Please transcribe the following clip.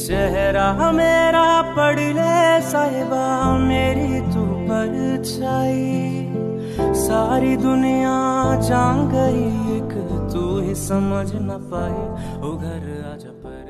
चेहरा मेरा पढ़ ले साहिबा, मेरी तू पर छाई सारी दुनिया जान गई, एक तू ही समझ न पाई। ओ घर आजा पर